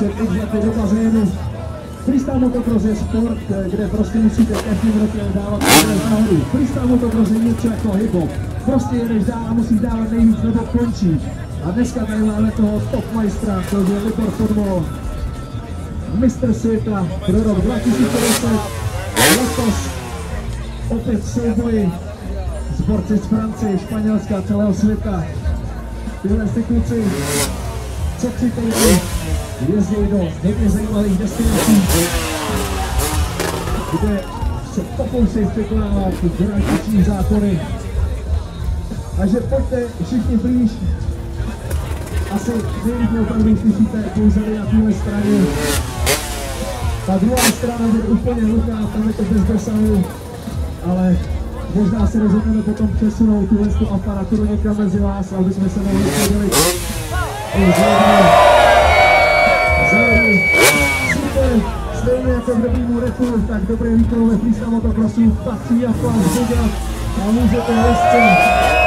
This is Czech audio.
před lety do bazénu. Freestyle motocross je sport, kde prostě musíte každým rokem dávat progres nahoru. Freestyle motocross je něco jako hip-hop. Prostě jedeš dál a musíš dávat nejvíc nebo končíš. A dneska tady máme toho top majstra, to je Libor Fodmo, mistr světa pro rok 2010. Letos opět souboji sporty z Francie, Španělska, celého světa. Tyhle ty kluci, co tři týdny jezdí do hodně zajímavých destinací, kde se pokoušejí překonávat grantiční zákony. Takže pojďte všichni blíž. Asi nejvíc opravdu slyšíte pouze na téhle straně. Ta druhá strana je úplně hluchá, tam je to bez dosahu, ale možná se rozhodneme potom přesunout tuhle tu aparaturu někam mezi vás, aby jsme se mohli podělit. Stejně jako v dobrýmu repu, tak dobré výkon ve freestyle motocrossu patří a plán a můžete hezce